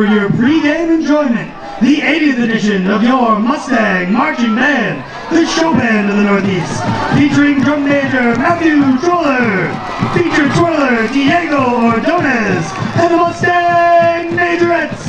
for your pre-game enjoyment, the 80th edition of your Mustang Marching Band, the show band of the Northeast, featuring drum major Matthew Troller, featured twirler Diego Ordonez, and the Mustang Majorettes.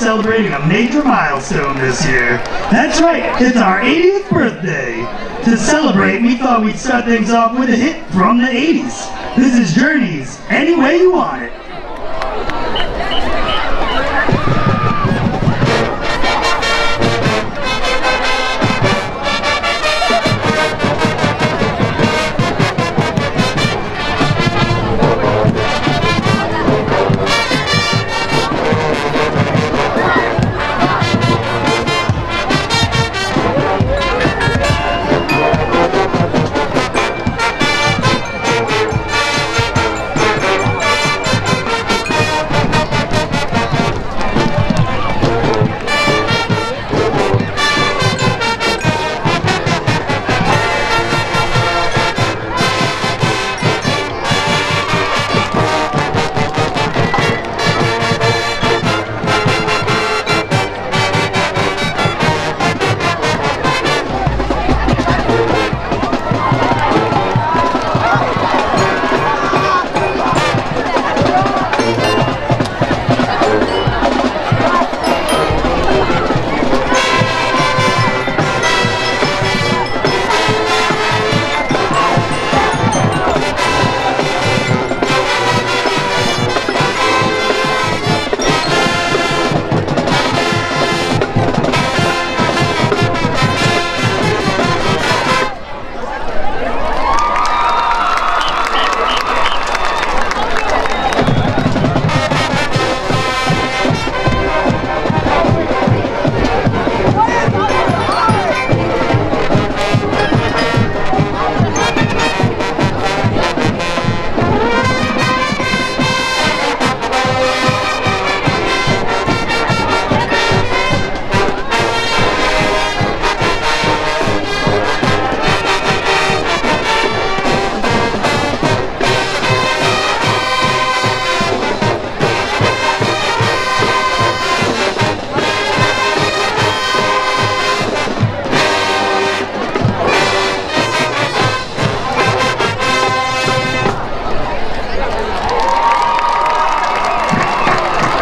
Celebrating a major milestone this year. That's right, it's our 80th birthday. To celebrate, we thought we'd start things off with a hit from the 80s. This is Journeys, Any Way You Want It.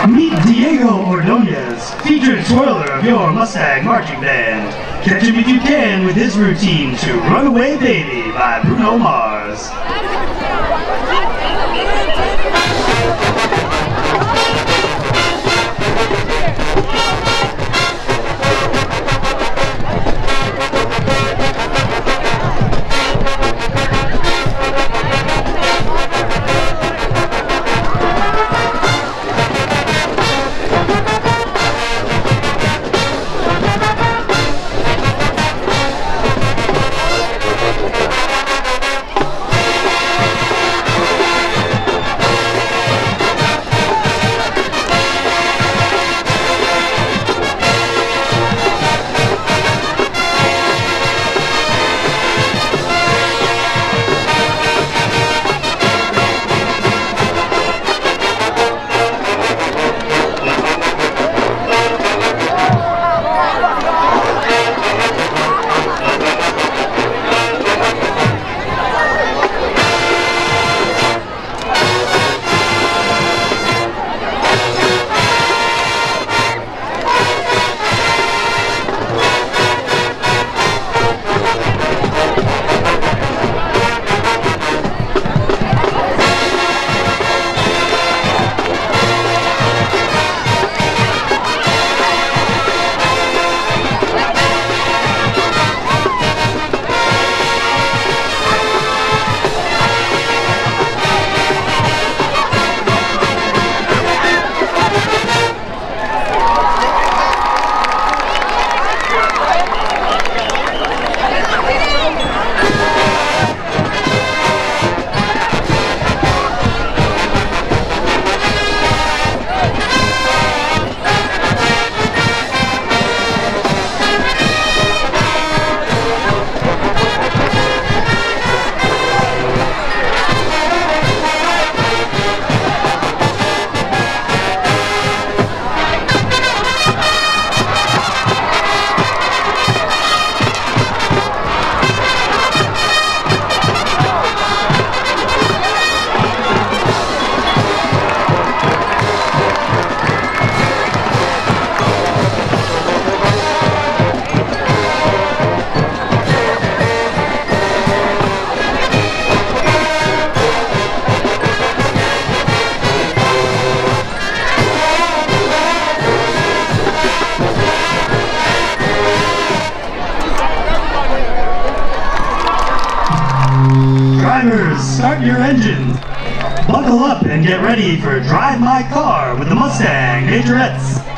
Meet Diego Ordonez, featured twirler of your Mustang marching band. Catch him if you can with his routine to Runaway Baby by Bruno Mars. Buckle up and get ready for Drive My Car with the Mustang Majorettes.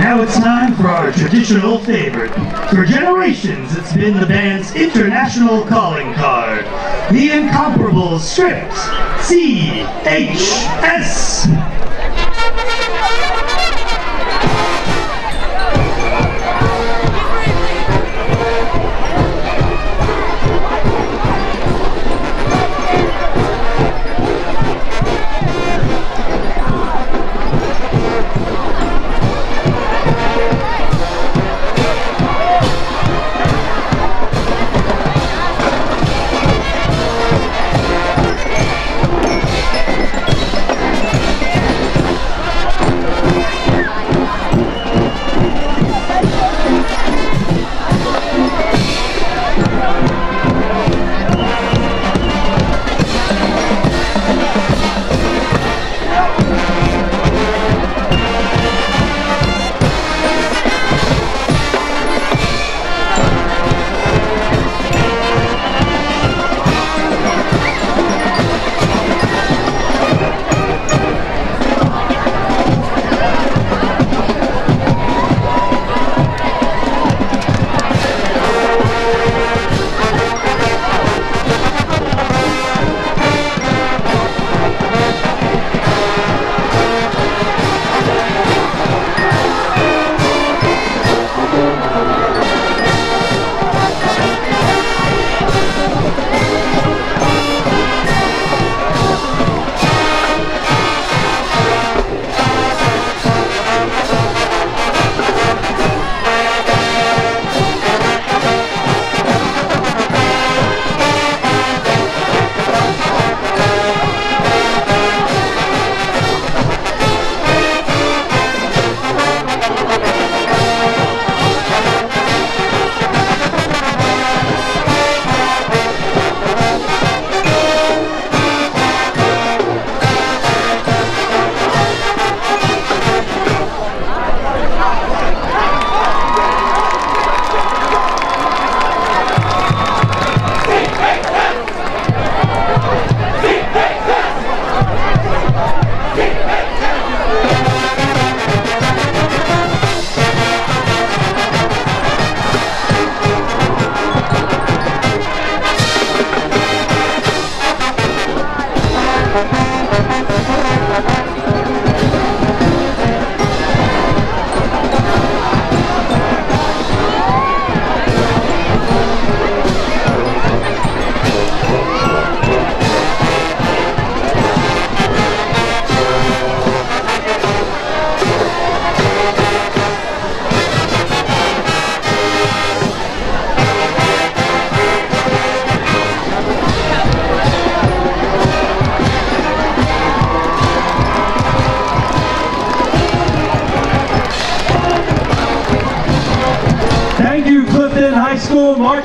Now it's time for our traditional favorite. For generations, it's been the band's international calling card. The incomparable Stripped C.H.S.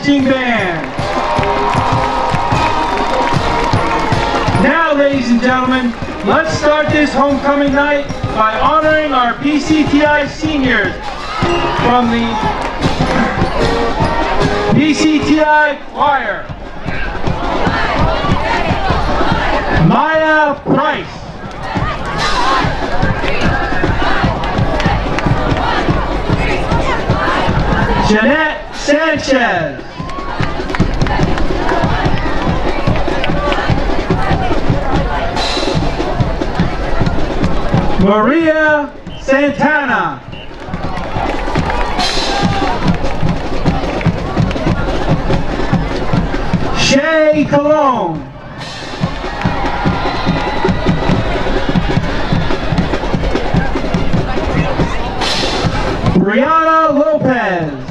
Marching Band. Now, ladies and gentlemen, let's start this homecoming night by honoring our PCTI seniors from the PCTI Choir. Maya Price. Jeanette Sanchez. Maria Santana. Shay Cologne. Brianna Lopez.